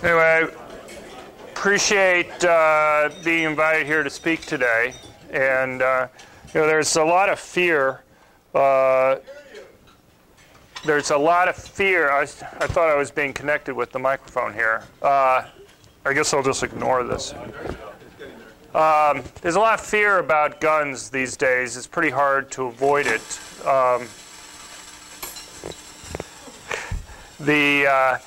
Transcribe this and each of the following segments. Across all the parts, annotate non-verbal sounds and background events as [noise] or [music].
Anyway, appreciate uh, being invited here to speak today. And, uh, you know, there's a lot of fear. Uh, there's a lot of fear. I, I, thought I was being connected with the microphone here. Uh, I guess I'll just ignore this. Um, there's a lot of fear about guns these days. It's pretty hard to avoid it. Um, the uh,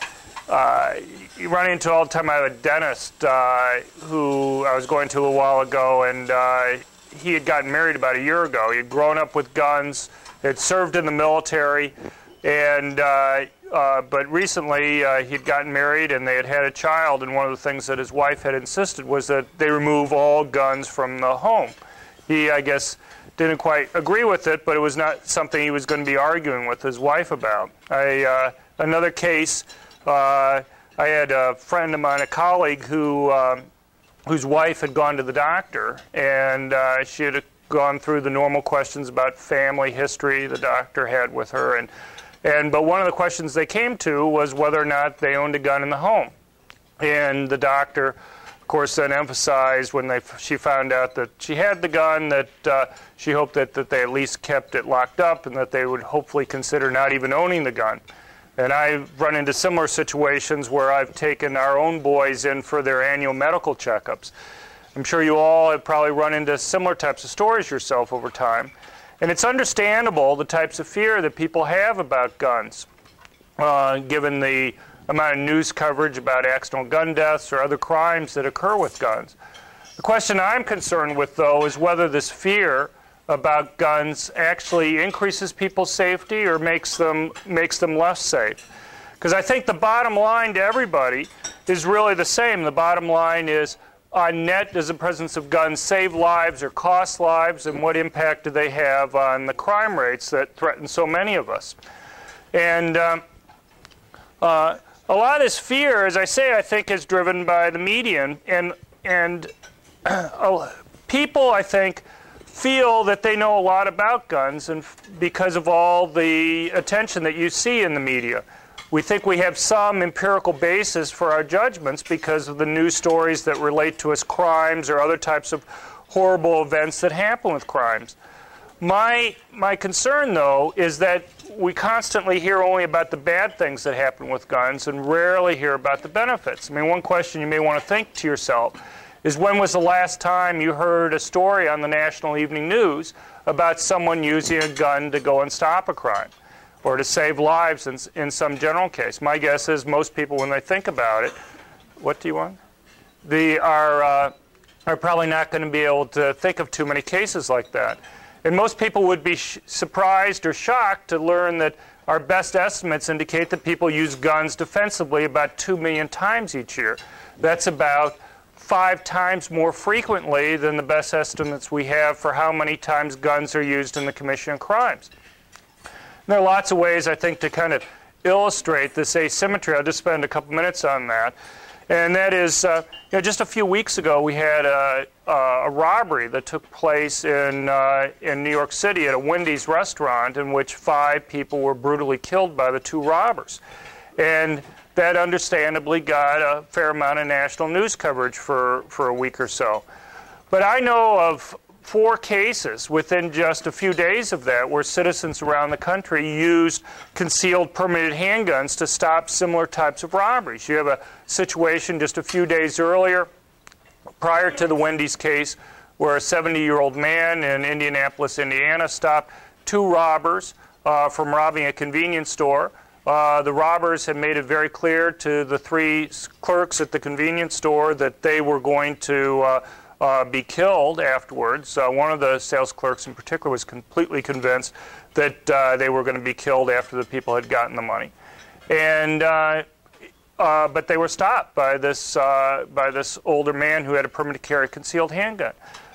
uh, run into all the time. I have a dentist uh, who I was going to a while ago, and uh, he had gotten married about a year ago. He had grown up with guns, had served in the military, and uh, uh, but recently uh, he'd gotten married and they had had a child. And one of the things that his wife had insisted was that they remove all guns from the home. He, I guess, didn't quite agree with it, but it was not something he was going to be arguing with his wife about. I, another case. I had a friend of mine, a colleague, who um, whose wife had gone to the doctor, and uh, she had gone through the normal questions about family history the doctor had with her, and and but one of the questions they came to was whether or not they owned a gun in the home, and the doctor, of course, then emphasized when they she found out that she had the gun that uh, she hoped that that they at least kept it locked up, and that they would hopefully consider not even owning the gun. And I've run into similar situations where I've taken our own boys in for their annual medical checkups. I'm sure you all have probably run into similar types of stories yourself over time. And it's understandable the types of fear that people have about guns, uh, given the amount of news coverage about accidental gun deaths or other crimes that occur with guns. The question I'm concerned with, though, is whether this fear about guns actually increases people's safety or makes them makes them less safe. Because I think the bottom line to everybody is really the same. The bottom line is on net, does the presence of guns save lives or cost lives, and what impact do they have on the crime rates that threaten so many of us? And um, uh, a lot of this fear, as I say, I think is driven by the media, and and, and uh, people, I think, feel that they know a lot about guns and because of all the attention that you see in the media. We think we have some empirical basis for our judgments because of the news stories that relate to us crimes or other types of horrible events that happen with crimes. My, my concern, though, is that we constantly hear only about the bad things that happen with guns and rarely hear about the benefits. I mean, one question you may want to think to yourself is when was the last time you heard a story on the national evening news about someone using a gun to go and stop a crime or to save lives in, in some general case? My guess is most people, when they think about it, what do you want? They are, uh, are probably not going to be able to think of too many cases like that. And most people would be surprised or shocked to learn that our best estimates indicate that people use guns defensively about 2 million times each year. That's about five times more frequently than the best estimates we have for how many times guns are used in the commission of crimes. And there are lots of ways, I think, to kind of illustrate this asymmetry. I'll just spend a couple minutes on that. And that is, uh, you know, just a few weeks ago, we had a, a robbery that took place in, uh, in New York City at a Wendy's restaurant in which five people were brutally killed by the two robbers. And that understandably got a fair amount of national news coverage for, for a week or so. But I know of four cases within just a few days of that where citizens around the country used concealed permitted handguns to stop similar types of robberies. You have a situation just a few days earlier, prior to the Wendy's case, where a 70 year old man in Indianapolis, Indiana, stopped two robbers uh, from robbing a convenience store. Uh, the robbers had made it very clear to the three clerks at the convenience store that they were going to uh, uh, be killed afterwards. Uh, one of the sales clerks in particular was completely convinced that uh, they were going to be killed after the people had gotten the money. And but they were stopped by this by this older man who had a permit to carry a concealed handgun.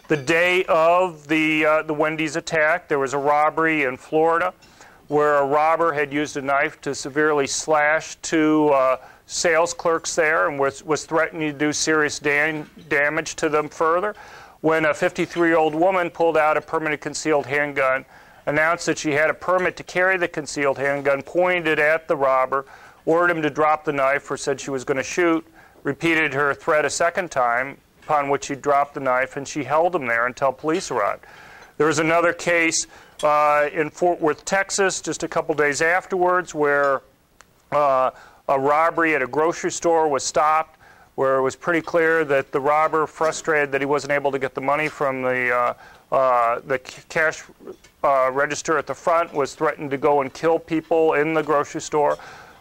The day of the the Wendy's attack, there was a robbery in Florida where a robber had used a knife to severely slash two uh, sales clerks there and was, was threatening to do serious damage to them further. When a 53 year old woman pulled out a permanent concealed handgun, announced that she had a permit to carry the concealed handgun, pointed at the robber, ordered him to drop the knife, or said she was going to shoot. repeated her threat a second time, upon which he dropped the knife and she held him there until police arrived. There was another case uh, in Fort Worth, Texas, just a couple days afterwards, where uh, a robbery at a grocery store was stopped, where it was pretty clear that the robber, frustrated that he wasn't able to get the money from the uh, uh the cash uh, register at the front, was threatened to go and kill people in the grocery store.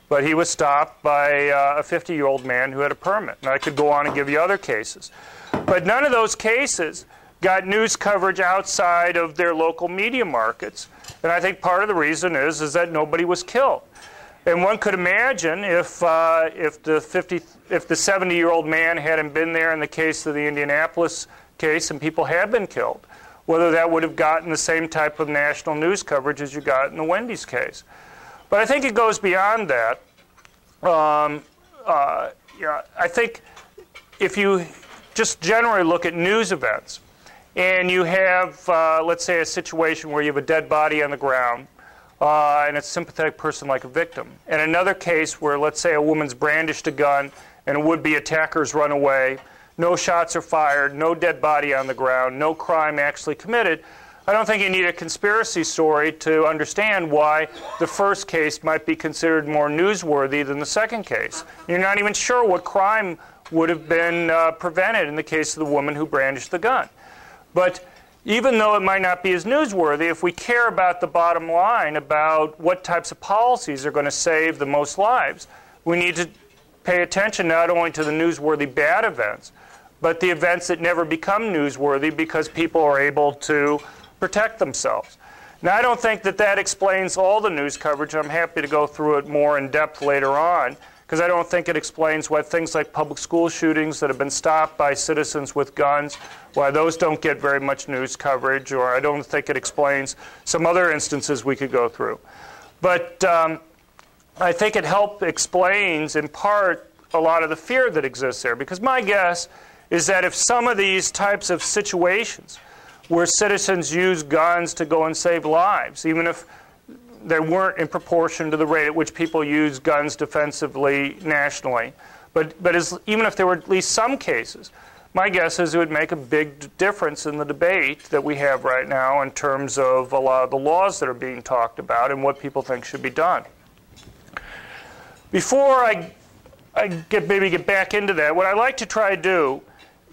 But he was stopped by uh, a 50 year old man who had a permit. And I could go on and give you other cases. But none of those cases got news coverage outside of their local media markets. And I think part of the reason is, is that nobody was killed. And one could imagine if, uh, if the 50, if the 70 year old man hadn't been there in the case of the Indianapolis case and people had been killed, whether that would have gotten the same type of national news coverage as you got in the Wendy's case. But I think it goes beyond that. Um, uh, yeah, I think if you just generally look at news events, and you have, uh, let's say, a situation where you have a dead body on the ground, uh, and a sympathetic person like a victim. And another case where, let's say, a woman's brandished a gun and would-be attackers run away, no shots are fired, no dead body on the ground, no crime actually committed. I don't think you need a conspiracy story to understand why the first case might be considered more newsworthy than the second case. You're not even sure what crime would have been uh, prevented in the case of the woman who brandished the gun. But even though it might not be as newsworthy, if we care about the bottom line, about what types of policies are going to save the most lives, we need to pay attention not only to the newsworthy bad events, but the events that never become newsworthy because people are able to protect themselves. Now, I don't think that that explains all the news coverage. I'm happy to go through it more in depth later on because I don't think it explains why things like public school shootings that have been stopped by citizens with guns, why those don't get very much news coverage, or I don't think it explains some other instances we could go through. But um, I think it helps explains, in part, a lot of the fear that exists there. Because my guess is that if some of these types of situations where citizens use guns to go and save lives, even if they weren't in proportion to the rate at which people use guns defensively nationally. But, but as, even if there were at least some cases, my guess is it would make a big difference in the debate that we have right now in terms of a lot of the laws that are being talked about and what people think should be done. Before I, I get, maybe get back into that, what I like to try to do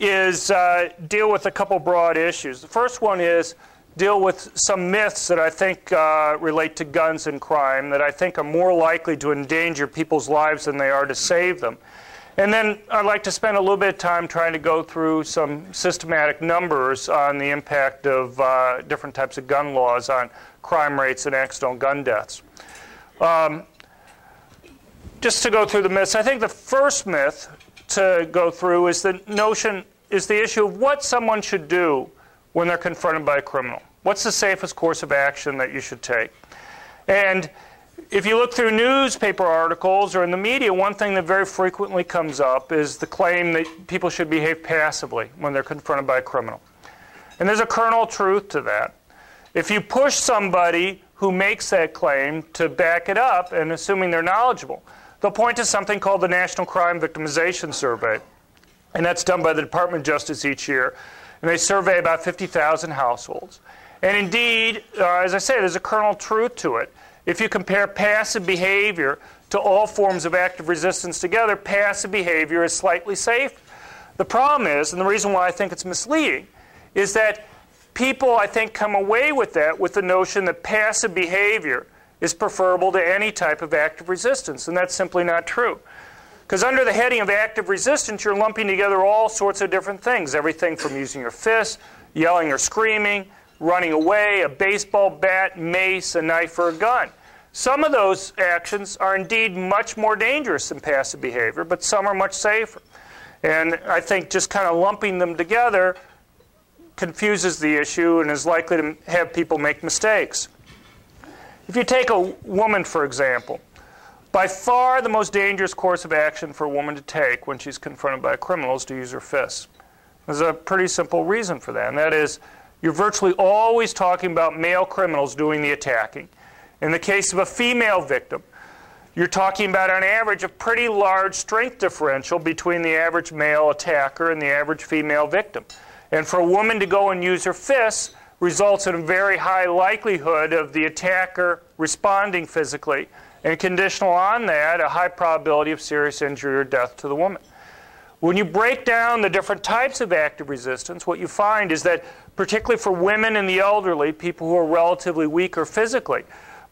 is uh, deal with a couple broad issues. The first one is deal with some myths that I think uh, relate to guns and crime that I think are more likely to endanger people's lives than they are to save them. And then I'd like to spend a little bit of time trying to go through some systematic numbers on the impact of uh, different types of gun laws on crime rates and accidental gun deaths. Um, just to go through the myths, I think the first myth to go through is the notion, is the issue of what someone should do when they're confronted by a criminal. What's the safest course of action that you should take? And if you look through newspaper articles or in the media, one thing that very frequently comes up is the claim that people should behave passively when they're confronted by a criminal. And there's a kernel of truth to that. If you push somebody who makes that claim to back it up, and assuming they're knowledgeable, they'll point to something called the National Crime Victimization Survey. And that's done by the Department of Justice each year and they survey about 50,000 households. And indeed, uh, as I say, there's a kernel truth to it. If you compare passive behavior to all forms of active resistance together, passive behavior is slightly safe. The problem is, and the reason why I think it's misleading, is that people, I think, come away with that with the notion that passive behavior is preferable to any type of active resistance, and that's simply not true. Because under the heading of active resistance, you're lumping together all sorts of different things. Everything from using your fists, yelling or screaming, running away, a baseball bat, mace, a knife, or a gun. Some of those actions are indeed much more dangerous than passive behavior, but some are much safer. And I think just kind of lumping them together confuses the issue and is likely to have people make mistakes. If you take a woman, for example, by far the most dangerous course of action for a woman to take when she's confronted by a criminal is to use her fists. There's a pretty simple reason for that, and that is you're virtually always talking about male criminals doing the attacking. In the case of a female victim, you're talking about, on average, a pretty large strength differential between the average male attacker and the average female victim. And for a woman to go and use her fists results in a very high likelihood of the attacker responding physically, and conditional on that, a high probability of serious injury or death to the woman. When you break down the different types of active resistance, what you find is that, particularly for women and the elderly, people who are relatively weaker physically,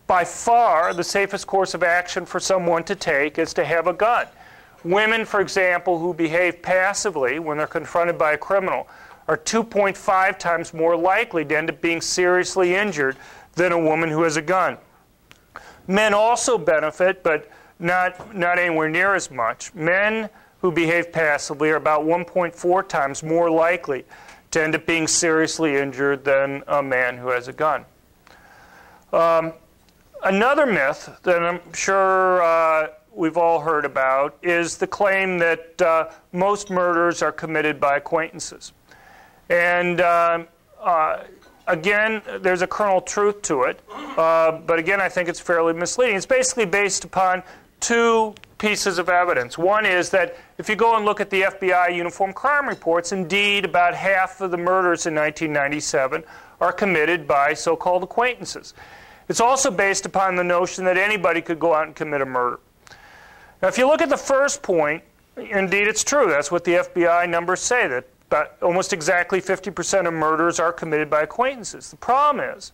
by far the safest course of action for someone to take is to have a gun. Women, for example, who behave passively when they're confronted by a criminal are 2.5 times more likely to end up being seriously injured than a woman who has a gun. Men also benefit, but not, not anywhere near as much. Men who behave passively are about 1.4 times more likely to end up being seriously injured than a man who has a gun. Um, another myth that I'm sure uh, we've all heard about is the claim that uh, most murders are committed by acquaintances. And uh, uh again, there's a kernel truth to it, uh, but again, I think it's fairly misleading. It's basically based upon two pieces of evidence. One is that if you go and look at the FBI uniform crime reports, indeed, about half of the murders in 1997 are committed by so called acquaintances. It's also based upon the notion that anybody could go out and commit a murder. Now, if you look at the first point, indeed it's true. That's what the FBI numbers say, that but almost exactly 50% of murders are committed by acquaintances. The problem is,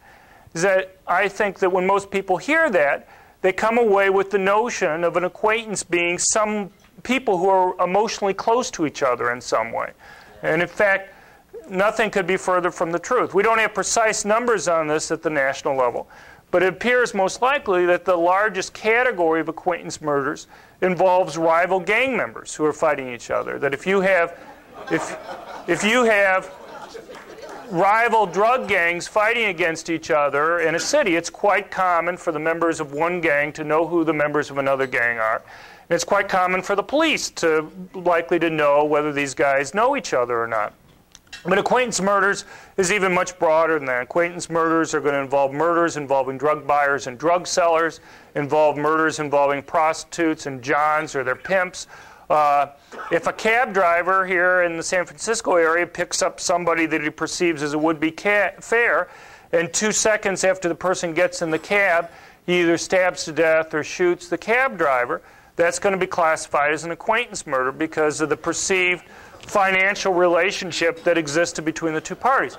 is that I think that when most people hear that, they come away with the notion of an acquaintance being some people who are emotionally close to each other in some way. And in fact, nothing could be further from the truth. We don't have precise numbers on this at the national level, but it appears most likely that the largest category of acquaintance murders involves rival gang members who are fighting each other. That if you have if if you have rival drug gangs fighting against each other in a city, it's quite common for the members of one gang to know who the members of another gang are. And it's quite common for the police to likely to know whether these guys know each other or not. But acquaintance murders is even much broader than that. Acquaintance murders are going to involve murders involving drug buyers and drug sellers, involve murders involving prostitutes and johns or their pimps, uh, if a cab driver here in the San Francisco area picks up somebody that he perceives as a would-be fare, and two seconds after the person gets in the cab, he either stabs to death or shoots the cab driver, that's going to be classified as an acquaintance murder because of the perceived financial relationship that existed between the two parties.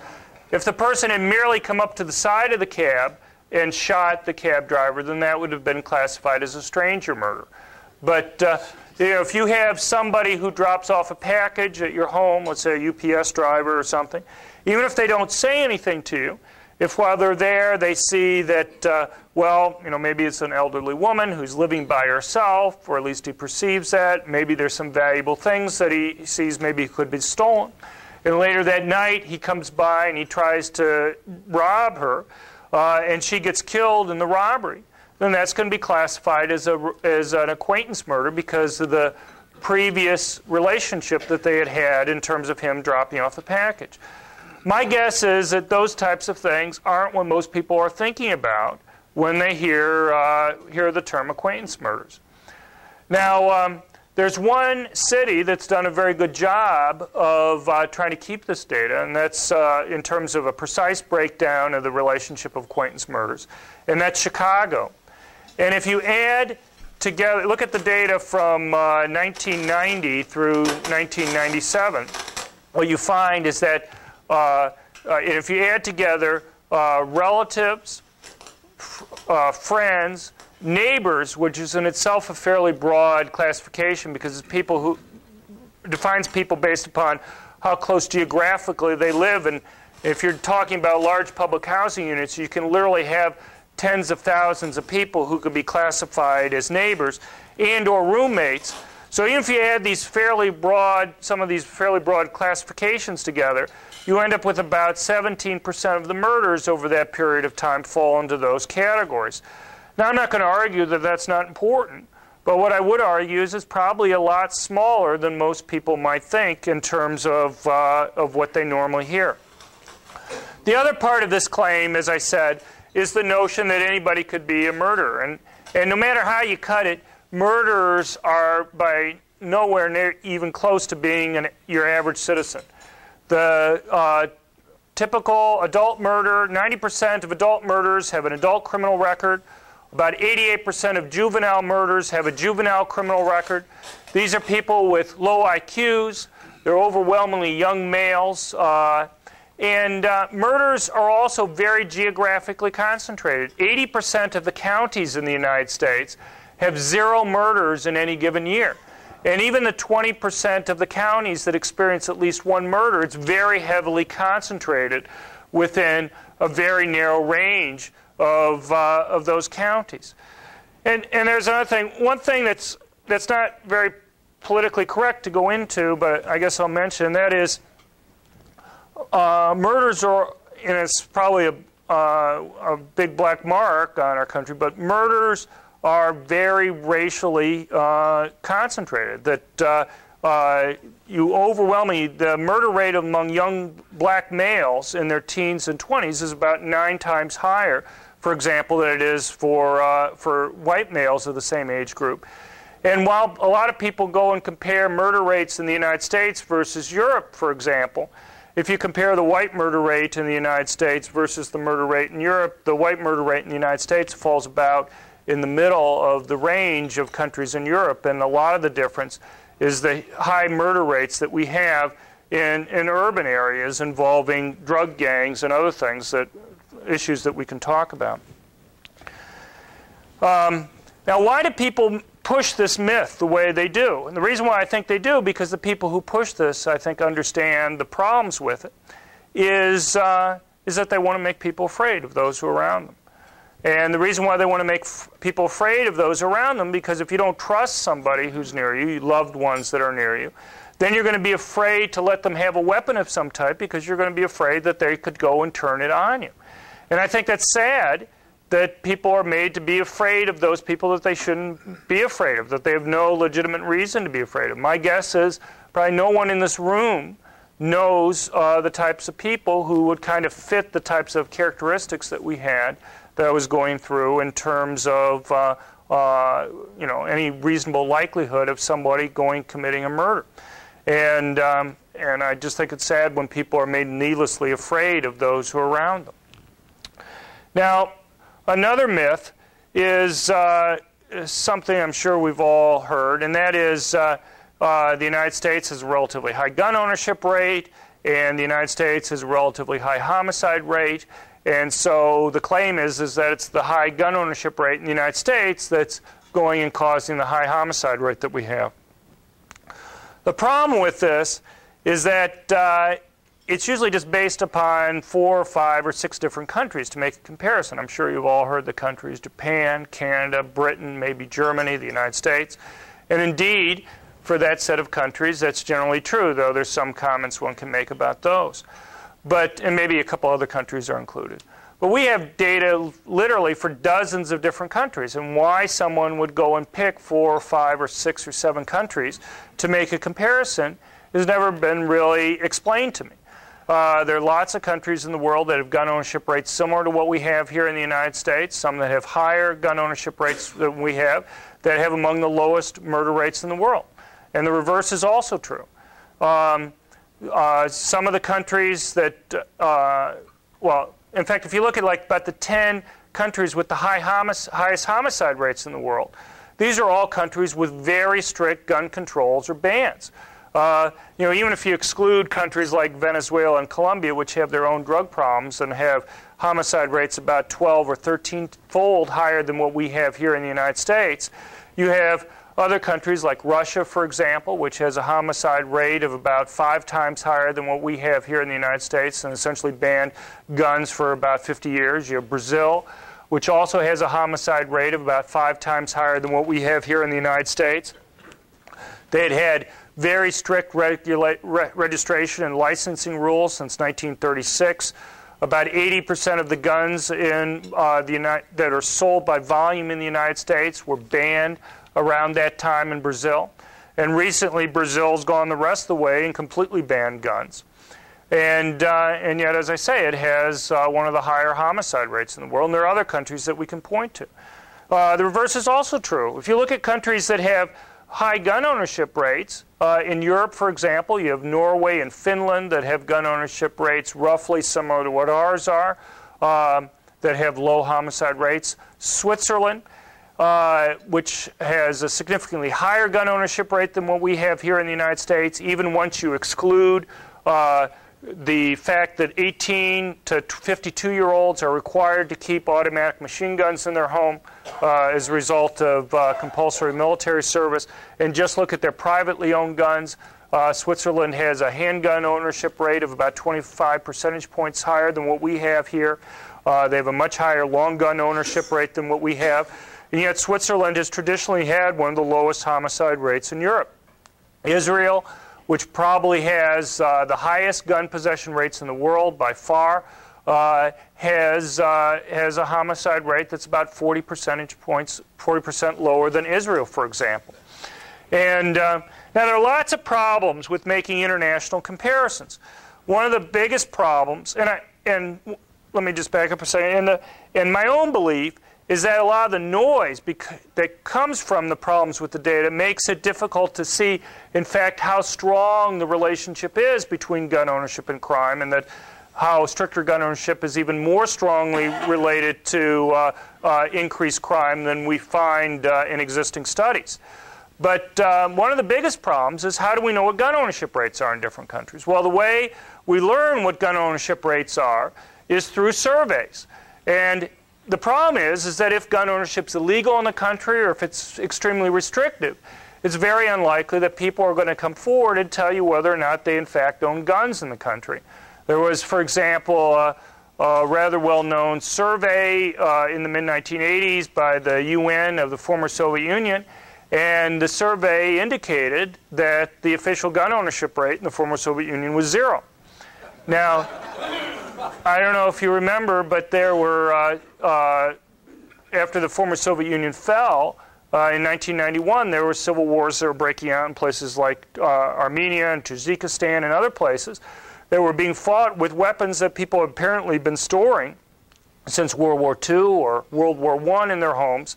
If the person had merely come up to the side of the cab and shot the cab driver, then that would have been classified as a stranger murder. But uh, you know, if you have somebody who drops off a package at your home, let's say a UPS driver or something, even if they don't say anything to you, if while they're there they see that, uh, well, you know, maybe it's an elderly woman who's living by herself, or at least he perceives that, maybe there's some valuable things that he sees maybe could be stolen. And later that night he comes by and he tries to rob her, uh, and she gets killed in the robbery then that's going to be classified as, a, as an acquaintance murder because of the previous relationship that they had had in terms of him dropping off the package. My guess is that those types of things aren't what most people are thinking about when they hear, uh, hear the term acquaintance murders. Now, um, there's one city that's done a very good job of uh, trying to keep this data, and that's uh, in terms of a precise breakdown of the relationship of acquaintance murders, and that's Chicago. And if you add together, look at the data from uh, 1990 through 1997, what you find is that uh, uh, if you add together uh, relatives, uh, friends, neighbors, which is in itself a fairly broad classification because it's people who defines people based upon how close geographically they live. And if you're talking about large public housing units, you can literally have tens of thousands of people who could be classified as neighbors and or roommates. So even if you add these fairly broad, some of these fairly broad classifications together, you end up with about 17% of the murders over that period of time fall into those categories. Now, I'm not going to argue that that's not important, but what I would argue is it's probably a lot smaller than most people might think in terms of, uh, of what they normally hear. The other part of this claim, as I said, is the notion that anybody could be a murderer. And, And no matter how you cut it, murderers are by nowhere near even close to being an, your average citizen. The uh, typical adult murder, 90% of adult murders have an adult criminal record. About 88% of juvenile murders have a juvenile criminal record. These are people with low IQs. They're overwhelmingly young males. Uh, and uh, murders are also very geographically concentrated. 80% of the counties in the United States have zero murders in any given year. And even the 20% of the counties that experience at least one murder, it's very heavily concentrated within a very narrow range of, uh, of those counties. And, and there's another thing. One thing that's, that's not very politically correct to go into, but I guess I'll mention, that is uh, murders are, and it's probably a, uh, a big black mark on our country, but murders are very racially uh, concentrated. That uh, uh, you overwhelmingly, the murder rate among young black males in their teens and 20s is about nine times higher, for example, than it is for, uh, for white males of the same age group. And while a lot of people go and compare murder rates in the United States versus Europe, for example, if you compare the white murder rate in the United States versus the murder rate in Europe, the white murder rate in the United States falls about in the middle of the range of countries in Europe. And a lot of the difference is the high murder rates that we have in, in urban areas involving drug gangs and other things that issues that we can talk about. Um, now, why do people push this myth the way they do? And the reason why I think they do, because the people who push this, I think, understand the problems with it, is, uh, is that they want to make people afraid of those who are around them. And the reason why they want to make people afraid of those around them, because if you don't trust somebody who's near you, loved ones that are near you, then you're going to be afraid to let them have a weapon of some type because you're going to be afraid that they could go and turn it on you. And I think that's sad that people are made to be afraid of those people that they shouldn't be afraid of, that they have no legitimate reason to be afraid of. My guess is probably no one in this room knows uh, the types of people who would kind of fit the types of characteristics that we had that I was going through in terms of uh, uh, you know any reasonable likelihood of somebody going committing a murder, and um, and I just think it's sad when people are made needlessly afraid of those who are around them. Now, another myth is uh, something I'm sure we've all heard, and that is uh, uh, the United States has a relatively high gun ownership rate, and the United States has a relatively high homicide rate. And so the claim is, is that it's the high gun ownership rate in the United States that's going and causing the high homicide rate that we have. The problem with this is that uh, it's usually just based upon four or five or six different countries to make a comparison. I'm sure you've all heard the countries Japan, Canada, Britain, maybe Germany, the United States. And indeed, for that set of countries, that's generally true, though there's some comments one can make about those but and maybe a couple other countries are included. But we have data literally for dozens of different countries, and why someone would go and pick four or five or six or seven countries to make a comparison has never been really explained to me. Uh, there are lots of countries in the world that have gun ownership rates similar to what we have here in the United States, some that have higher gun ownership rates than we have, that have among the lowest murder rates in the world. And the reverse is also true. Um, uh, some of the countries that, uh, well, in fact, if you look at like about the 10 countries with the high homic- highest homicide rates in the world, these are all countries with very strict gun controls or bans. Uh, you know, even if you exclude countries like Venezuela and Colombia, which have their own drug problems and have homicide rates about 12 or 13 fold higher than what we have here in the United States, you have other countries like Russia, for example, which has a homicide rate of about five times higher than what we have here in the United States and essentially banned guns for about 50 years. You have Brazil, which also has a homicide rate of about five times higher than what we have here in the United States. They had had very strict regula- re- registration and licensing rules since 1936. About 80% of the guns in uh, the United, that are sold by volume in the United States were banned around that time in Brazil. And recently, Brazil's gone the rest of the way and completely banned guns. And, uh, and yet, as I say, it has uh, one of the higher homicide rates in the world. And there are other countries that we can point to. Uh, the reverse is also true. If you look at countries that have high gun ownership rates, uh, in Europe, for example, you have Norway and Finland that have gun ownership rates roughly similar to what ours are, um, that have low homicide rates. Switzerland, uh, which has a significantly higher gun ownership rate than what we have here in the United States, even once you exclude uh, the fact that 18 to 52 year olds are required to keep automatic machine guns in their home uh, as a result of uh, compulsory military service. And just look at their privately owned guns. Uh, Switzerland has a handgun ownership rate of about 25 percentage points higher than what we have here. Uh, they have a much higher long gun ownership rate than what we have. And yet, Switzerland has traditionally had one of the lowest homicide rates in Europe. Israel which probably has uh, the highest gun possession rates in the world by far, uh, has, uh, has a homicide rate that's about 40 percentage points, 40% lower than Israel, for example. And uh, now there are lots of problems with making international comparisons. One of the biggest problems, and, I, and let me just back up a second, in, the, in my own belief, is that a lot of the noise that comes from the problems with the data makes it difficult to see, in fact, how strong the relationship is between gun ownership and crime, and that how stricter gun ownership is even more strongly related to uh, uh, increased crime than we find uh, in existing studies. But um, one of the biggest problems is how do we know what gun ownership rates are in different countries? Well, the way we learn what gun ownership rates are is through surveys. And the problem is, is that if gun ownership is illegal in the country or if it's extremely restrictive, it's very unlikely that people are going to come forward and tell you whether or not they in fact own guns in the country. There was, for example, a, a rather well-known survey uh, in the mid-1980s by the UN of the former Soviet Union, and the survey indicated that the official gun ownership rate in the former Soviet Union was zero. Now, I don't know if you remember, but there were, uh, uh, after the former Soviet Union fell uh, in 1991, there were civil wars that were breaking out in places like uh, Armenia and Tajikistan and other places that were being fought with weapons that people had apparently been storing since World War II or World War I in their homes.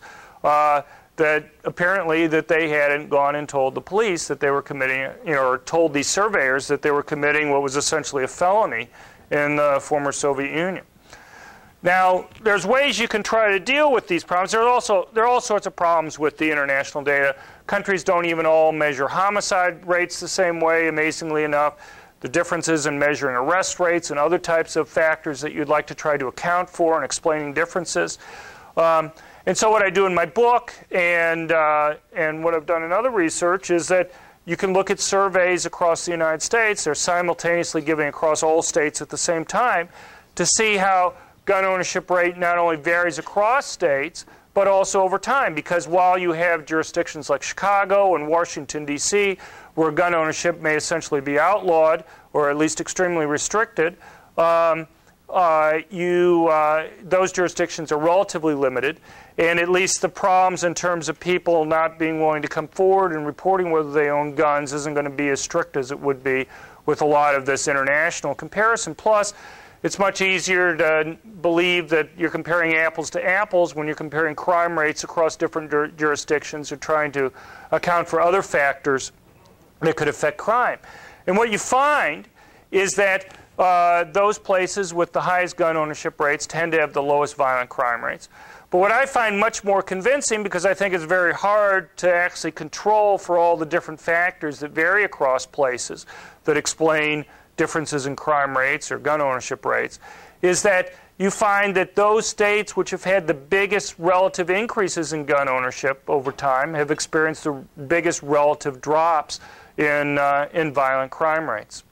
That apparently that they hadn't gone and told the police that they were committing, you know, or told these surveyors that they were committing what was essentially a felony in the former Soviet Union. Now, there's ways you can try to deal with these problems. There are also there are all sorts of problems with the international data. Countries don't even all measure homicide rates the same way, amazingly enough. The differences in measuring arrest rates and other types of factors that you'd like to try to account for and explaining differences. Um, and so what I do in my book and, uh, and what I've done in other research is that you can look at surveys across the United States. They're simultaneously giving across all states at the same time to see how gun ownership rate not only varies across states, but also over time. Because while you have jurisdictions like Chicago and Washington, D.C., where gun ownership may essentially be outlawed or at least extremely restricted, um, you, uh, those jurisdictions are relatively limited and at least the problems in terms of people not being willing to come forward and reporting whether they own guns isn't going to be as strict as it would be with a lot of this international comparison. Plus, it's much easier to believe that you're comparing apples to apples when you're comparing crime rates across different jurisdictions or trying to account for other factors that could affect crime. And what you find is that uh, those places with the highest gun ownership rates tend to have the lowest violent crime rates. But what I find much more convincing, because I think it's very hard to actually control for all the different factors that vary across places that explain differences in crime rates or gun ownership rates, is that you find that those states which have had the biggest relative increases in gun ownership over time have experienced the biggest relative drops in, uh, in violent crime rates.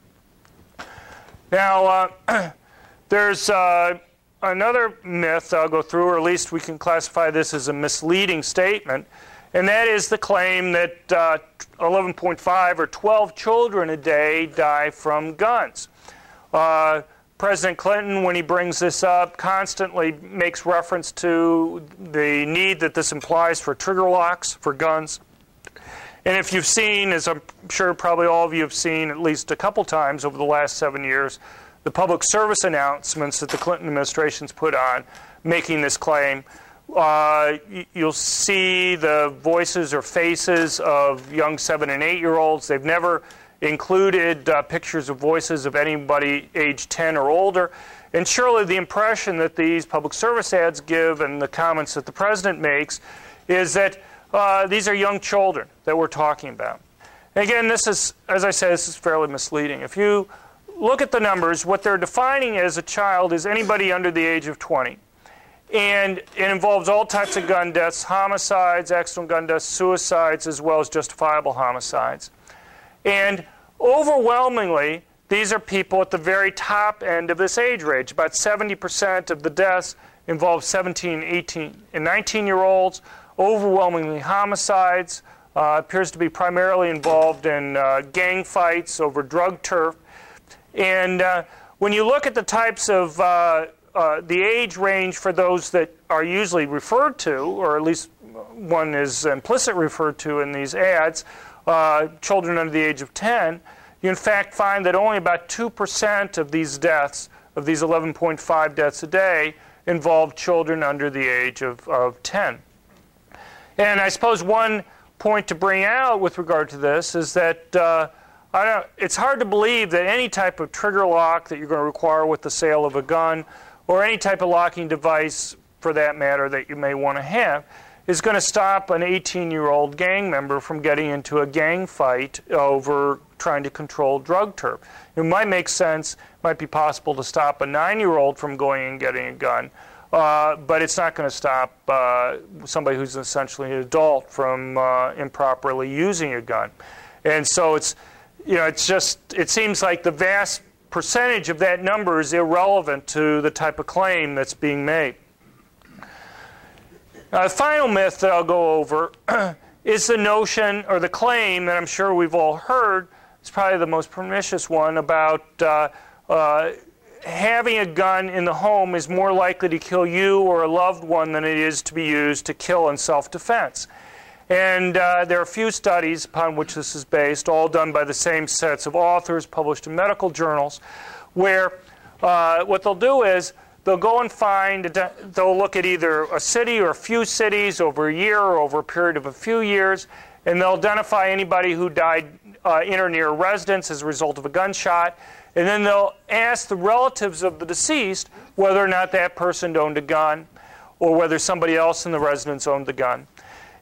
Now, uh, [clears throat] there's uh, another myth I'll go through, or at least we can classify this as a misleading statement, and that is the claim that uh, 11.5 or 12 children a day die from guns. Uh, President Clinton, when he brings this up, constantly makes reference to the need that this implies for trigger locks for guns. And if you've seen, as I'm sure probably all of you have seen at least a couple times over the last seven years, the public service announcements that the Clinton administration's put on making this claim, uh, you'll see the voices or faces of young seven and eight year olds. They've never included uh, pictures of voices of anybody age 10 or older. And surely the impression that these public service ads give and the comments that the president makes is that uh, these are young children that we're talking about. again, this is, as I said, this is fairly misleading. If you look at the numbers, what they're defining as a child is anybody under the age of 20. And it involves all types of gun deaths homicides, accidental gun deaths, suicides, as well as justifiable homicides. And overwhelmingly, these are people at the very top end of this age range. About 70% of the deaths involve 17, 18, and 19 year olds. Overwhelmingly homicides. Uh, appears to be primarily involved in uh, gang fights over drug turf. And uh, when you look at the types of uh, uh, the age range for those that are usually referred to, or at least one is implicit referred to in these ads, uh, children under the age of 10, you in fact find that only about 2% of these deaths, of these 11.5 deaths a day, involve children under the age of, of 10. And I suppose one point to bring out with regard to this is that uh, it's hard to believe that any type of trigger lock that you're going to require with the sale of a gun, or any type of locking device for that matter that you may want to have, is going to stop an 18 year old gang member from getting into a gang fight over trying to control drug turf. It might make sense, might be possible to stop a nine year old from going and getting a gun. Uh, but it's not going to stop uh, somebody who's essentially an adult from uh, improperly using a gun. And so it's, you know, it's just, it seems like the vast percentage of that number is irrelevant to the type of claim that's being made. Now, the final myth that I'll go over [clears throat] is the notion or the claim that I'm sure we've all heard. It's probably the most pernicious one about uh, uh, having a gun in the home is more likely to kill you or a loved one than it is to be used to kill in self defense. And uh, there are a few studies upon which this is based, all done by the same sets of authors published in medical journals, where uh, what they'll do is they'll go and find, they'll look at either a city or a few cities over a year or over a period of a few years, and they'll identify anybody who died uh, in or near residence as a result of a gunshot. And then they'll ask the relatives of the deceased whether or not that person owned a gun or whether somebody else in the residence owned the gun.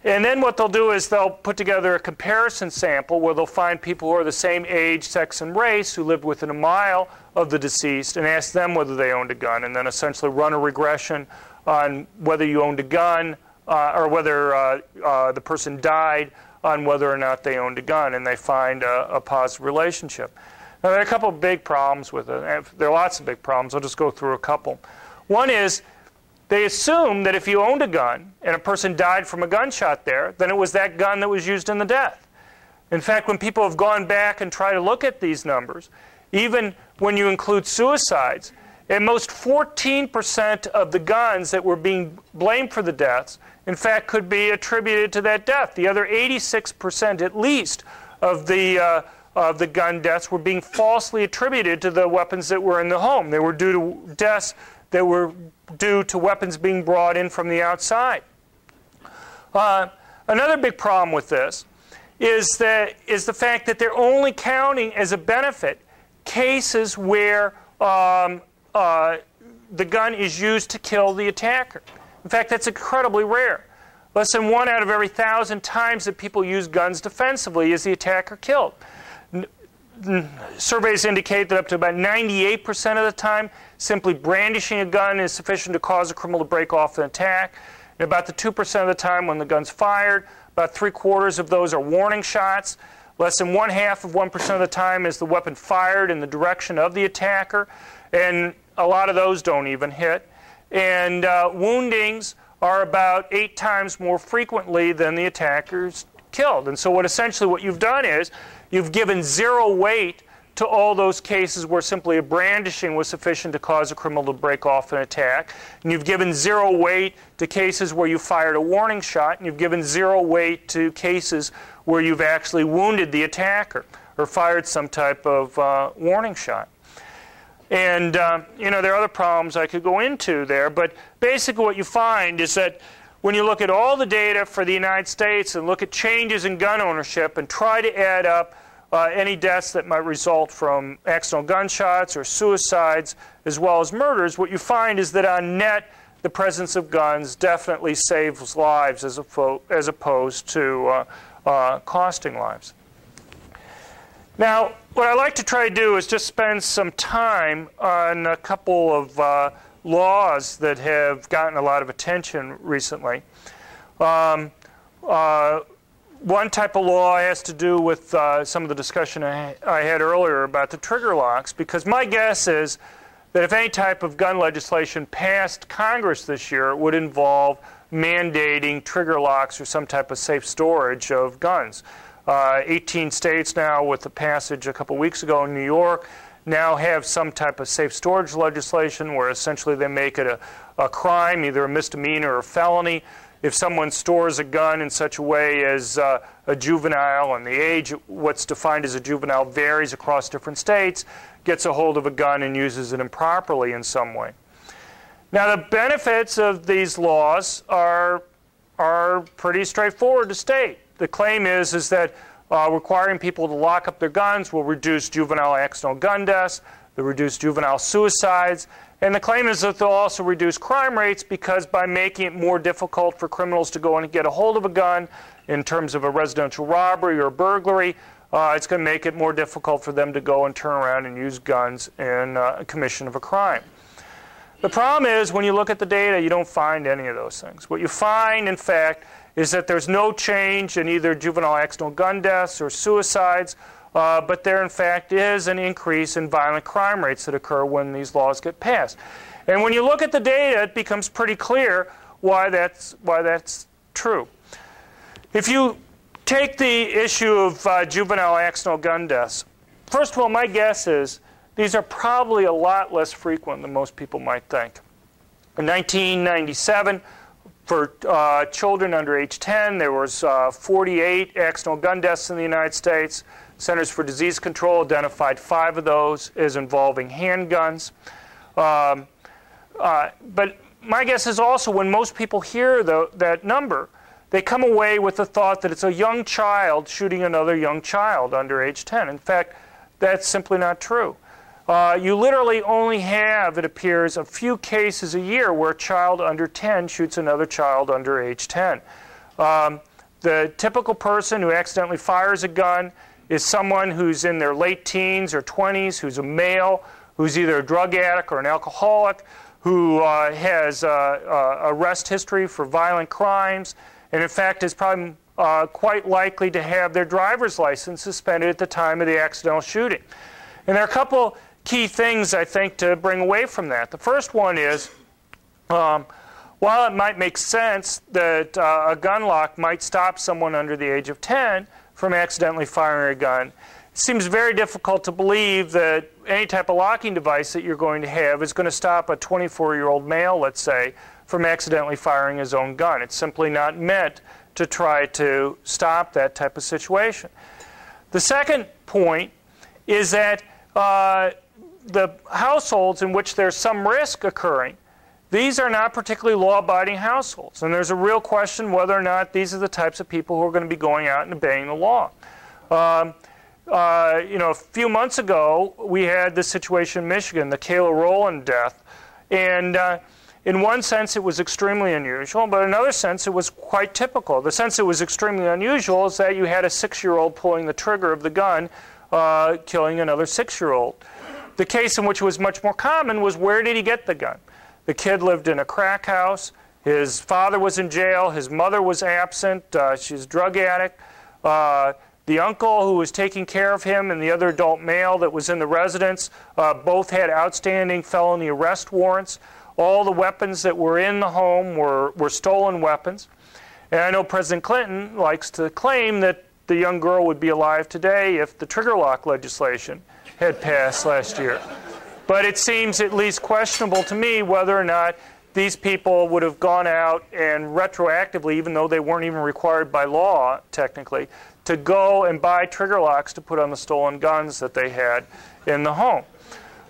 And then what they'll do is they'll put together a comparison sample where they'll find people who are the same age, sex, and race who lived within a mile of the deceased and ask them whether they owned a gun, and then essentially run a regression on whether you owned a gun uh, or whether uh, uh, the person died on whether or not they owned a gun, and they find a, a positive relationship. Now, there are a couple of big problems with it. There are lots of big problems. I'll just go through a couple. One is they assume that if you owned a gun and a person died from a gunshot there, then it was that gun that was used in the death. In fact, when people have gone back and tried to look at these numbers, even when you include suicides, at most 14% of the guns that were being blamed for the deaths, in fact, could be attributed to that death. The other 86% at least of the, uh, of the gun deaths were being falsely attributed to the weapons that were in the home. They were due to deaths that were due to weapons being brought in from the outside. Uh, another big problem with this is, that, is the fact that they're only counting as a benefit cases where um, uh, the gun is used to kill the attacker. In fact, that's incredibly rare. Less than one out of every thousand times that people use guns defensively is the attacker killed. Surveys indicate that up to about 98% of the time, simply brandishing a gun is sufficient to cause a criminal to break off an attack. And about the 2% of the time when the gun's fired, about three quarters of those are warning shots. Less than one half of 1% of the time is the weapon fired in the direction of the attacker. And a lot of those don't even hit. And uh, woundings are about eight times more frequently than the attackers killed. And so, what essentially what you've done is you've given zero weight to all those cases where simply a brandishing was sufficient to cause a criminal to break off an attack. And you've given zero weight to cases where you fired a warning shot. And you've given zero weight to cases where you've actually wounded the attacker or fired some type of uh, warning shot. And, uh, you know, there are other problems I could go into there, but basically what you find is that when you look at all the data for the United States and look at changes in gun ownership and try to add up uh, any deaths that might result from accidental gunshots or suicides as well as murders, what you find is that on net, the presence of guns definitely saves lives as, as opposed to uh, uh, costing lives. Now, what I like to try to do is just spend some time on a couple of uh, laws that have gotten a lot of attention recently. Um, uh, one type of law has to do with uh, some of the discussion I, I, had earlier about the trigger locks, because my guess is that if any type of gun legislation passed Congress this year, it would involve mandating trigger locks or some type of safe storage of guns. Uh, 18 states now, with the passage a couple weeks ago in New York, now have some type of safe storage legislation where essentially they make it a, a crime, either a misdemeanor or a felony. If someone stores a gun in such a way as uh, a juvenile, and the age, what's defined as a juvenile, varies across different states, gets a hold of a gun and uses it improperly in some way. Now, the benefits of these laws are, are pretty straightforward to state. The claim is, is that uh, requiring people to lock up their guns will reduce juvenile accidental gun deaths, they'll reduce juvenile suicides, and the claim is that they'll also reduce crime rates because by making it more difficult for criminals to go and get a hold of a gun in terms of a residential robbery or burglary, uh, it's going to make it more difficult for them to go and turn around and use guns in uh, commission of a crime. The problem is when you look at the data, you don't find any of those things. What you find, in fact, is that there's no change in either juvenile accidental gun deaths or suicides, uh, but there in fact is an increase in violent crime rates that occur when these laws get passed. And when you look at the data, it becomes pretty clear why that's, why that's true. If you take the issue of uh, juvenile accidental gun deaths, first of all, my guess is these are probably a lot less frequent than most people might think. In 1997, for uh, children under age 10, there was uh, 48 accidental gun deaths in the United States. Centers for Disease Control identified five of those as involving handguns. Um, uh, but my guess is also when most people hear the, that number, they come away with the thought that it's a young child shooting another young child under age 10. In fact, that's simply not true. Uh, you literally only have, it appears, a few cases a year where a child under 10 shoots another child under age 10. Um, the typical person who accidentally fires a gun is someone who's in their late teens or 20s, who's a male, who's either a drug addict or an alcoholic, who uh, has uh, a arrest history for violent crimes, and in fact is probably uh, quite likely to have their driver's license suspended at the time of the accidental shooting. And there are a couple key things, I think, to bring away from that. The first one is um, while it might make sense that uh, a gun lock might stop someone under the age of 10 from accidentally firing a gun, it seems very difficult to believe that any type of locking device that you're going to have is going to stop a 24 year old male, let's say, from accidentally firing his own gun. It's simply not meant to try to stop that type of situation. The second point is that uh, the households in which there's some risk occurring, these are not particularly law abiding households. And there's a real question whether or not these are the types of people who are going to be going out and obeying the law. Um, uh, you know, a few months ago, we had this situation in Michigan, the Kayla Rolland death. And uh, in one sense, it was extremely unusual, but in another sense, it was quite typical. The sense it was extremely unusual is that you had a six year old pulling the trigger of the gun, uh, killing another six year old. The case in which it was much more common was where did he get the gun? The kid lived in a crack house. His father was in jail. His mother was absent. Uh, she's a drug addict. Uh, the uncle who was taking care of him and the other adult male that was in the residence uh, both had outstanding felony arrest warrants. All the weapons that were in the home were, were stolen weapons. And I know President Clinton likes to claim that the young girl would be alive today if the trigger lock legislation had passed last year. But it seems at least questionable to me whether or not these people would have gone out and retroactively, even though they weren't even required by law, technically, to go and buy trigger locks to put on the stolen guns that they had in the home.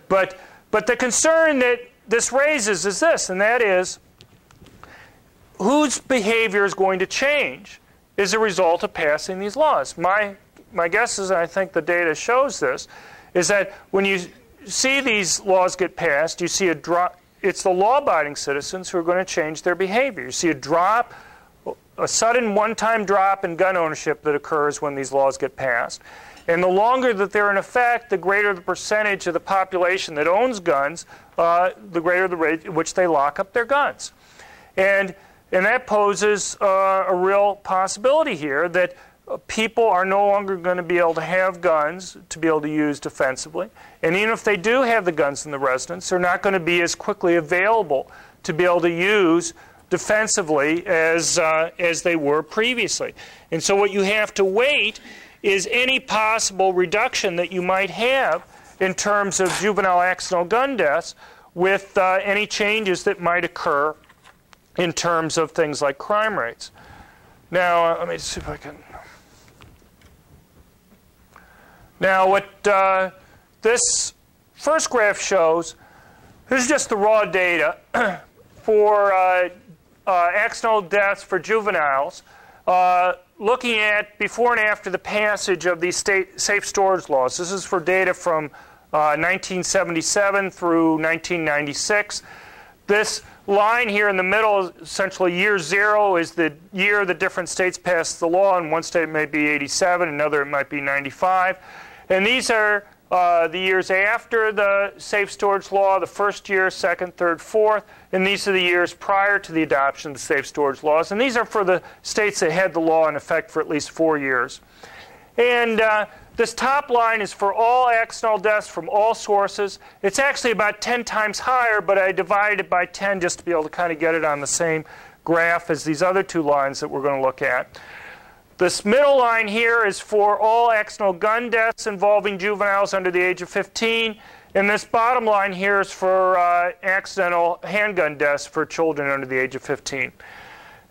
But, but the concern that this raises is this, and that is whose behavior is going to change as a result of passing these laws? My, my guess is, and I think the data shows this, is that when you see these laws get passed, you see a drop. It's the law abiding citizens who are going to change their behavior. You see a drop, a sudden one time drop in gun ownership that occurs when these laws get passed. And the longer that they're in effect, the greater the percentage of the population that owns guns, uh, the greater the rate at which they lock up their guns. And, and that poses uh, a real possibility here that people are no longer going to be able to have guns to be able to use defensively. And even if they do have the guns in the residence, they're not going to be as quickly available to be able to use defensively as, uh, as they were previously. And so what you have to wait is any possible reduction that you might have in terms of juvenile accidental gun deaths with uh, any changes that might occur in terms of things like crime rates. Now, uh, let me see if I can. Now, what uh, this first graph shows, this is just the raw data [clears throat] for uh, uh, accidental deaths for juveniles. Uh, looking at before and after the passage of these state safe storage laws. This is for data from uh, 1977 through 1996. This line here in the middle, essentially year zero, is the year the different states passed the law. In one state may be 87, another it might be 95. And these are uh, the years after the safe storage law, the first year, second, third, fourth, and these are the years prior to the adoption of the safe storage laws. And these are for the states that had the law in effect for at least four years. And uh, this top line is for all accidental deaths from all sources. It's actually about 10 times higher, but I divided it by 10 just to be able to kind of get it on the same graph as these other two lines that we're going to look at. This middle line here is for all accidental gun deaths involving juveniles under the age of 15. And this bottom line here is for uh, accidental handgun deaths for children under the age of 15.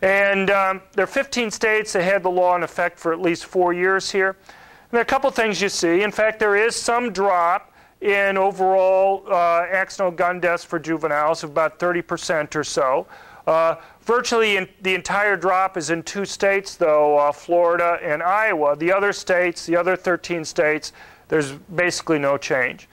And um, there are 15 states that had the law in effect for at least four years here. And there are a couple things you see. In fact, there is some drop in overall uh, accidental gun deaths for juveniles of about 30% or so. Uh, virtually in, the entire drop is in two states, though uh, Florida and Iowa. The other states, the other 13 states, there's basically no change.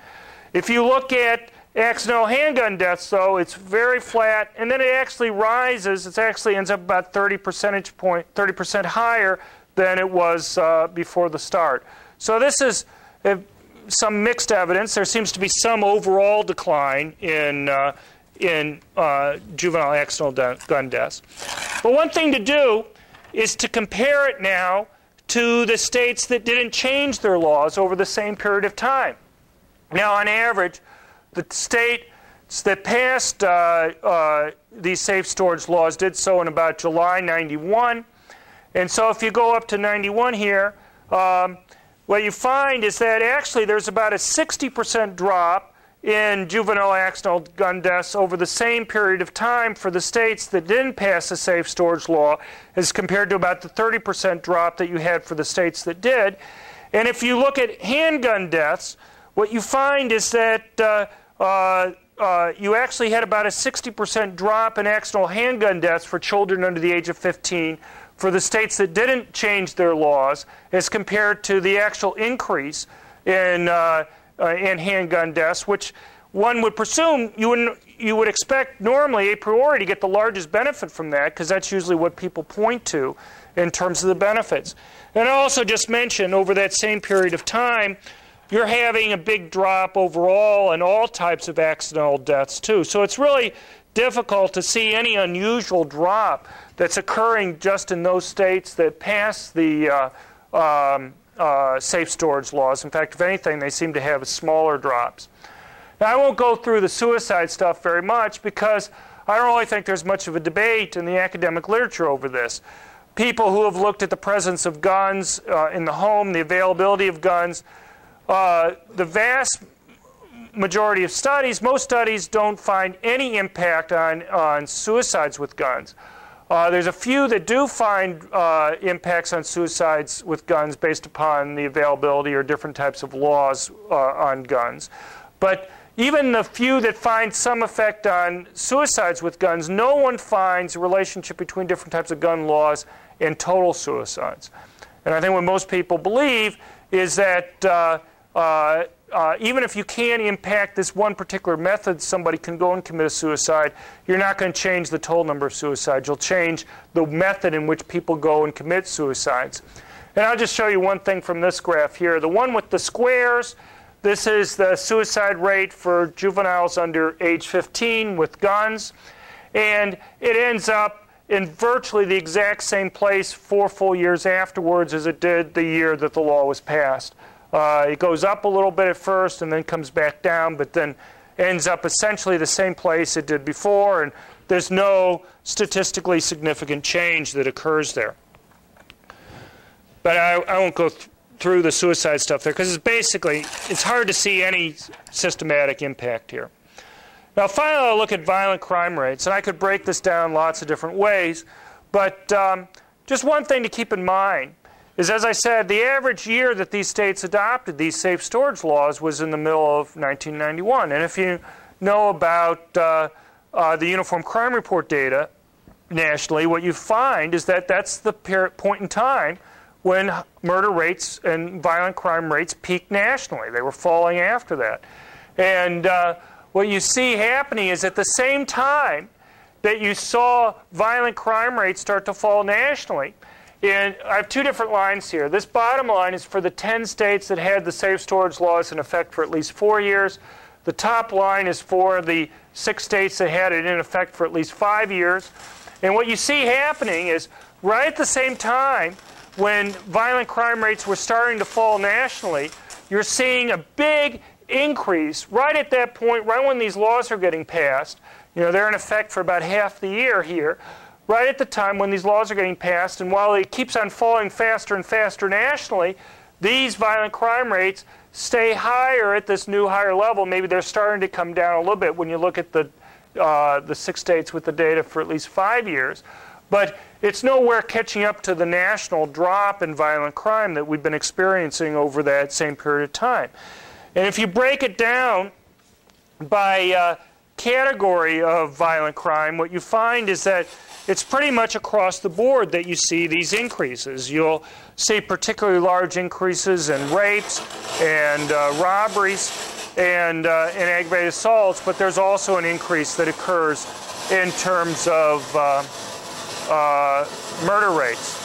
If you look at accidental handgun deaths, though, it's very flat, and then it actually rises. It actually ends up about 30 percentage point, 30% higher than it was uh, before the start. So this is uh, some mixed evidence. There seems to be some overall decline in uh, in uh, juvenile accidental gun deaths. But one thing to do is to compare it now to the states that didn't change their laws over the same period of time. Now, on average, the states that passed uh, uh, these safe storage laws did so in about July 91. And so if you go up to 91 here, um, what you find is that actually there's about a 60% drop in juvenile accidental gun deaths over the same period of time for the states that didn't pass a safe storage law as compared to about the 30% drop that you had for the states that did. And if you look at handgun deaths, what you find is that uh, uh, uh, you actually had about a 60% drop in accidental handgun deaths for children under the age of 15 for the states that didn't change their laws as compared to the actual increase in uh, and handgun deaths, which one would presume you would, you would expect normally a priori to get the largest benefit from that because that's usually what people point to in terms of the benefits. And I also just mentioned over that same period of time, you're having a big drop overall in all types of accidental deaths too. So it's really difficult to see any unusual drop that's occurring just in those states that pass the uh, um, uh, safe storage laws. In fact, if anything, they seem to have smaller drops. Now, I won't go through the suicide stuff very much because I don't really think there's much of a debate in the academic literature over this. People who have looked at the presence of guns uh, in the home, the availability of guns, uh, the vast majority of studies, most studies don't find any impact on, on suicides with guns. Uh, there's a few that do find uh, impacts on suicides with guns based upon the availability or different types of laws uh, on guns. But even the few that find some effect on suicides with guns, no one finds a relationship between different types of gun laws and total suicides. And I think what most people believe is that uh, even if you can impact this one particular method, somebody can go and commit a suicide, you're not going to change the total number of suicides. You'll change the method in which people go and commit suicides. And I'll just show you one thing from this graph here. The one with the squares, this is the suicide rate for juveniles under age 15 with guns. And it ends up in virtually the exact same place four full years afterwards as it did the year that the law was passed. Uh, it goes up a little bit at first and then comes back down, but then ends up essentially the same place it did before, and there's no statistically significant change that occurs there. But I, I won't go th through the suicide stuff there because it's basically it's hard to see any systematic impact here. Now, finally, I'll look at violent crime rates, and I could break this down lots of different ways. But um, just one thing to keep in mind is, as I said, the average year that these states adopted these safe storage laws was in the middle of 1991. And if you know about uh, uh, the Uniform Crime Report data nationally, what you find is that that's the point in time when murder rates and violent crime rates peaked nationally. They were falling after that. And uh, what you see happening is at the same time that you saw violent crime rates start to fall nationally, and I have two different lines here. This bottom line is for the 10 states that had the safe storage laws in effect for at least four years. The top line is for the six states that had it in effect for at least five years. And what you see happening is right at the same time when violent crime rates were starting to fall nationally, you're seeing a big increase right at that point, right when these laws are getting passed. You know, they're in effect for about half the year here, right at the time when these laws are getting passed. And while it keeps on falling faster and faster nationally, these violent crime rates stay higher at this new higher level. Maybe they're starting to come down a little bit when you look at the, uh, the six states with the data for at least five years. But it's nowhere catching up to the national drop in violent crime that we've been experiencing over that same period of time. And if you break it down by uh, category of violent crime, what you find is that it's pretty much across the board that you see these increases. You'll see particularly large increases in rapes and uh, robberies and, uh, aggravated assaults, but there's also an increase that occurs in terms of uh, uh, murder rates.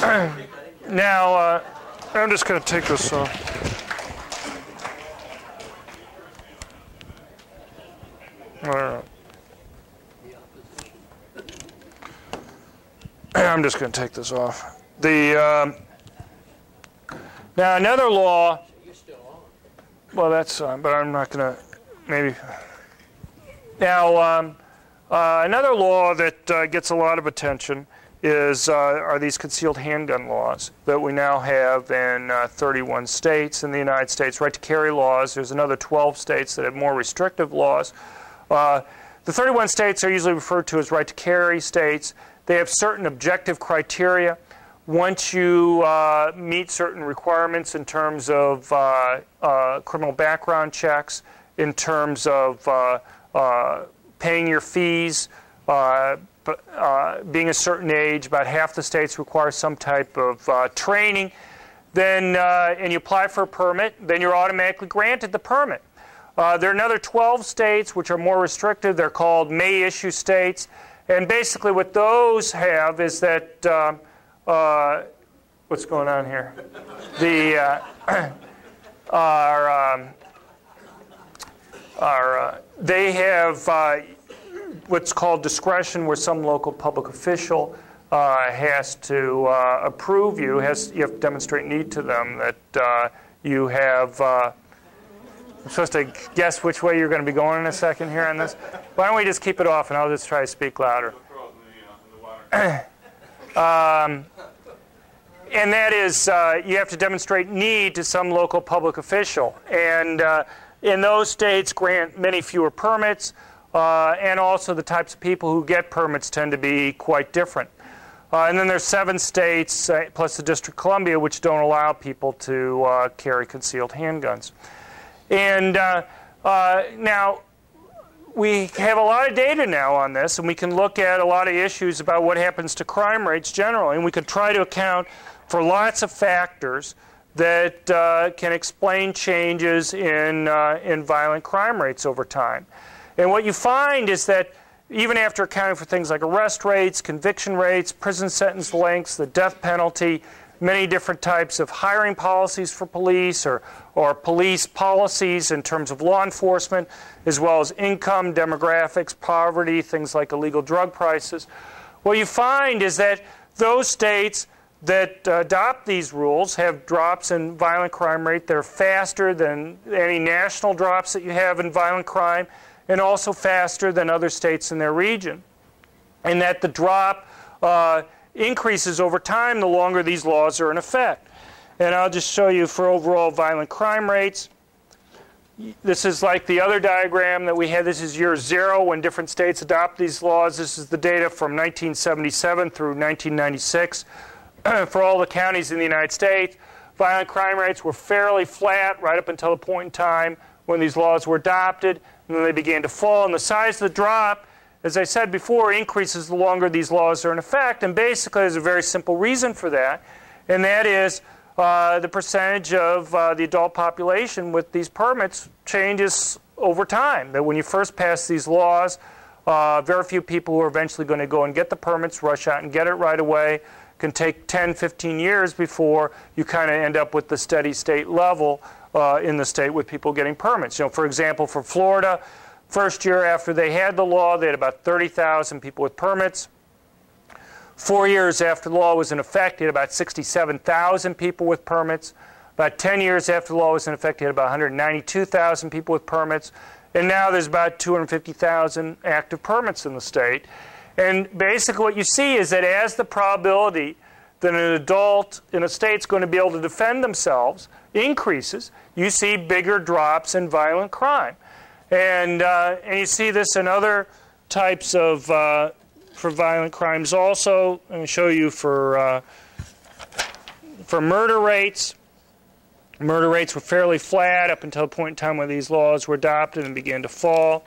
[clears throat] now, uh, I'm just going to take this off. All right. [clears throat] I'm just going to take this off. The um, now another law. Well, that's uh, but I'm not going to maybe. Now um, uh, another law that uh, gets a lot of attention is uh, are these concealed handgun laws that we now have in uh, 31 states in the United States. Right to carry laws. There's another 12 states that have more restrictive laws. The 31 states are usually referred to as right to carry states. They have certain objective criteria. Once you uh, meet certain requirements in terms of uh, uh, criminal background checks, in terms of uh, uh, paying your fees, uh, being a certain age, about half the states require some type of training, then and you apply for a permit, then you're automatically granted the permit. There are another 12 states which are more restrictive. They're called may issue states. And basically, what those have is that um, uh, what's going on here? The uh, [clears throat] um, uh, they have uh, what's called discretion, where some local public official uh, has to uh, approve you. Has you have to demonstrate need to them that you have. I'm supposed to guess which way you're going to be going in a second here on this. Why don't we just keep it off and I'll just try to speak louder. [clears throat] um, and that is, uh, you have to demonstrate need to some local public official. And uh, in those states, grant many fewer permits, uh, and also the types of people who get permits tend to be quite different. Uh, and then there's seven states, uh, plus the District of Columbia, which don't allow people to uh, carry concealed handguns. And uh, uh, now, we have a lot of data now on this, and we can look at a lot of issues about what happens to crime rates generally, and we can try to account for lots of factors that uh, can explain changes in, uh, in violent crime rates over time. And what you find is that even after accounting for things like arrest rates, conviction rates, prison sentence lengths, the death penalty, many different types of hiring policies for police or, or police policies in terms of law enforcement, as well as income, demographics, poverty, things like illegal drug prices. What you find is that those states that adopt these rules have drops in violent crime rate. They're faster than any national drops that you have in violent crime, and also faster than other states in their region. And that the drop uh, increases over time the longer these laws are in effect. And I'll just show you for overall violent crime rates. This is like the other diagram that we had. This is year zero when different states adopt these laws. This is the data from 1977 through 1996 [clears throat] for all the counties in the United States. Violent crime rates were fairly flat right up until the point in time when these laws were adopted, and then they began to fall. And the size of the drop, as I said before, increases the longer these laws are in effect. And basically, there's a very simple reason for that, and that is uh, the percentage of uh, the adult population with these permits changes over time. That when you first pass these laws, uh, very few people who are eventually going to go and get the permits rush out and get it right away It can take 10, 15 years before you kind of end up with the steady state level uh, in the state with people getting permits. You know, for example, for Florida, first year after they had the law, they had about 30,000 people with permits. Four years after the law was in effect, they had about 67,000 people with permits. About 10 years after the law was in effect, they had about 192,000 people with permits. And now there's about 250,000 active permits in the state. And basically, what you see is that as the probability that an adult in a state is going to be able to defend themselves increases, you see bigger drops in violent crime. And, uh, and you see this in other types of uh, for violent crimes also. Let me show you for, uh, for murder rates. Murder rates were fairly flat up until the point in time when these laws were adopted and began to fall.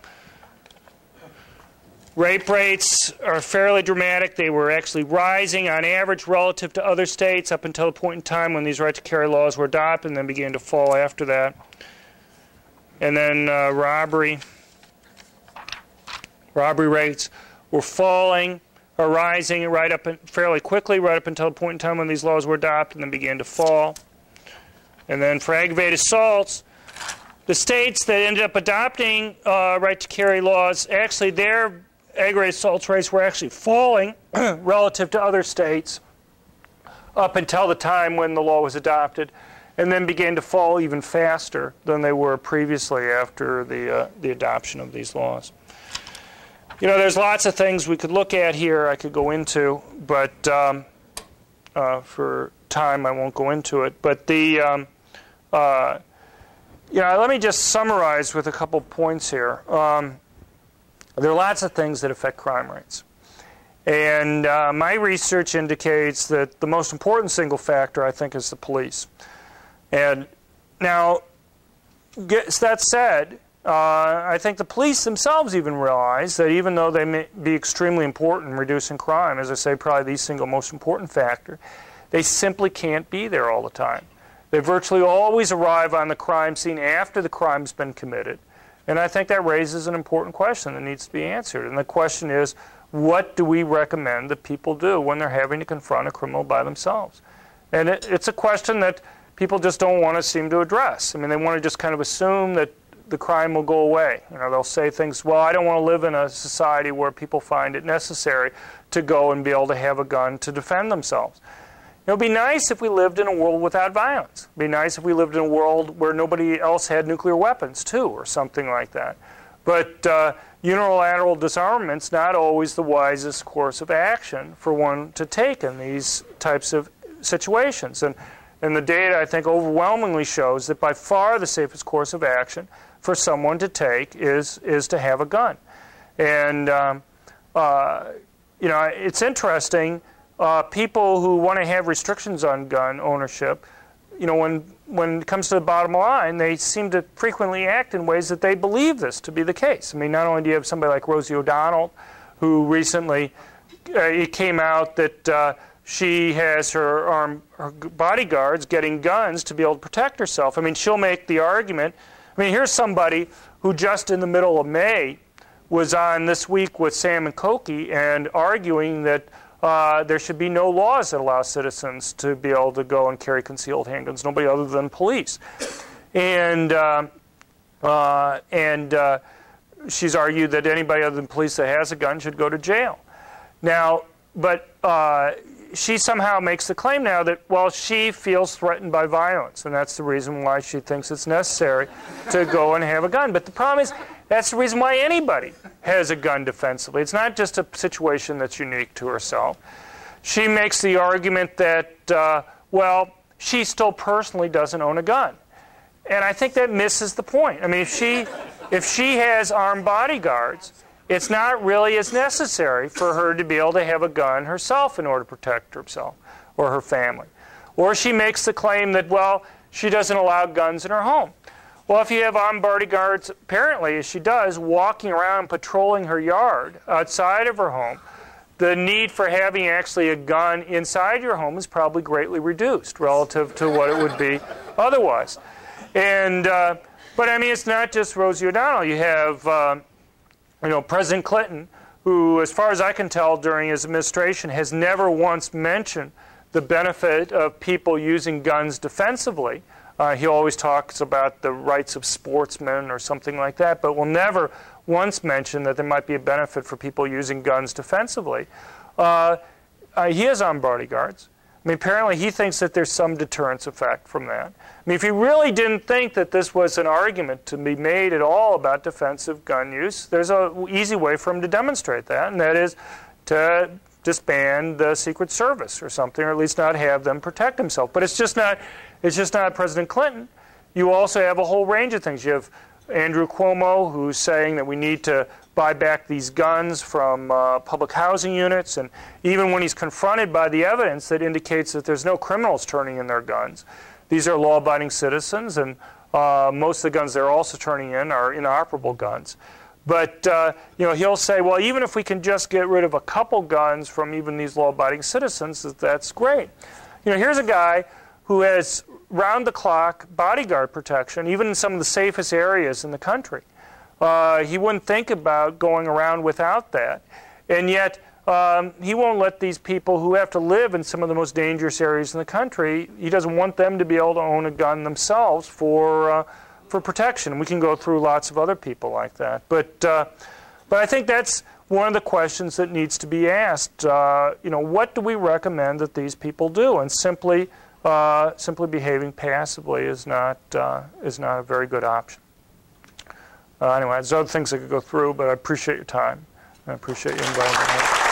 Rape rates are fairly dramatic. They were actually rising on average relative to other states up until the point in time when these right to carry laws were adopted and then began to fall after that. And then uh, robbery. Robbery rates were falling or rising right up in, fairly quickly right up until the point in time when these laws were adopted and then began to fall. And then for aggravated assaults, the states that ended up adopting uh, right to carry laws, actually their aggravated assault rates were actually falling [clears throat] relative to other states up until the time when the law was adopted, and then began to fall even faster than they were previously after the, uh, the adoption of these laws. You know, there's lots of things we could look at here I could go into, but um, uh, for time I won't go into it. But the, um, uh, you know, let me just summarize with a couple points here. Um, there are lots of things that affect crime rates. And uh, my research indicates that the most important single factor, I think, is the police. And now, that said, uh, I think the police themselves even realize that even though they may be extremely important in reducing crime, as I say, probably the single most important factor, they simply can't be there all the time. They virtually always arrive on the crime scene after the crime's been committed. And I think that raises an important question that needs to be answered. And the question is, what do we recommend that people do when they're having to confront a criminal by themselves? And it, it's a question that people just don't want to seem to address. I mean, they want to just kind of assume that the crime will go away. You know, they'll say things, well, I don't want to live in a society where people find it necessary to go and be able to have a gun to defend themselves. It would be nice if we lived in a world without violence. It would be nice if we lived in a world where nobody else had nuclear weapons, too, or something like that. But uh, unilateral disarmament's not always the wisest course of action for one to take in these types of situations. And, and the data, I think, overwhelmingly shows that by far the safest course of action for someone to take is, is to have a gun. And, um, uh, you know, it's interesting uh, people who want to have restrictions on gun ownership, you know, when when it comes to the bottom line, they seem to frequently act in ways that they believe this to be the case. I mean, not only do you have somebody like Rosie O'Donnell, who recently uh, it came out that uh, she has her, arm, her bodyguards getting guns to be able to protect herself. I mean, she'll make the argument. I mean, here's somebody who just in the middle of May was on this week with Sam and Cokie and arguing that uh, there should be no laws that allow citizens to be able to go and carry concealed handguns, nobody other than police. And, uh, uh, and uh, she's argued that anybody other than police that has a gun should go to jail. Now, but uh, she somehow makes the claim now that, well, she feels threatened by violence, and that's the reason why she thinks it's necessary to go and have a gun. But the problem is, that's the reason why anybody has a gun defensively. It's not just a situation that's unique to herself. She makes the argument that, uh, well, she still personally doesn't own a gun. And I think that misses the point. I mean, if she, if she has armed bodyguards, it's not really as necessary for her to be able to have a gun herself in order to protect herself or her family. Or she makes the claim that, well, she doesn't allow guns in her home. Well, if you have armed bodyguards, apparently, as she does, walking around patrolling her yard outside of her home, the need for having actually a gun inside your home is probably greatly reduced relative to what it would be otherwise. And, uh, but I mean, it's not just Rosie O'Donnell. You have uh, you know, President Clinton, who, as far as I can tell during his administration, has never once mentioned the benefit of people using guns defensively. Uh, he always talks about the rights of sportsmen or something like that, but will never once mention that there might be a benefit for people using guns defensively. Uh, uh, he has armed bodyguards. I mean, apparently he thinks that there's some deterrence effect from that. I mean, if he really didn't think that this was an argument to be made at all about defensive gun use, there's an easy way for him to demonstrate that, and that is to disband the Secret Service or something, or at least not have them protect himself. But it's just not, it's just not President Clinton. You also have a whole range of things. You have Andrew Cuomo, who's saying that we need to buy back these guns from uh, public housing units. And even when he's confronted by the evidence that indicates that there's no criminals turning in their guns, these are law abiding citizens, and uh, most of the guns they're also turning in are inoperable guns. But uh, you know, he'll say, well, even if we can just get rid of a couple guns from even these law-abiding citizens, that's great. You know, here's a guy who has round-the-clock bodyguard protection, even in some of the safest areas in the country. Uh, he wouldn't think about going around without that. And yet, um, he won't let these people who have to live in some of the most dangerous areas in the country, he doesn't want them to be able to own a gun themselves for, uh, for protection. We can go through lots of other people like that. But, uh, but I think that's one of the questions that needs to be asked. Uh, you know, what do we recommend that these people do? And simply, uh, simply behaving passively is not, uh, is not a very good option. Uh, anyway, there's other things I could go through, but I appreciate your time. I appreciate you inviting me.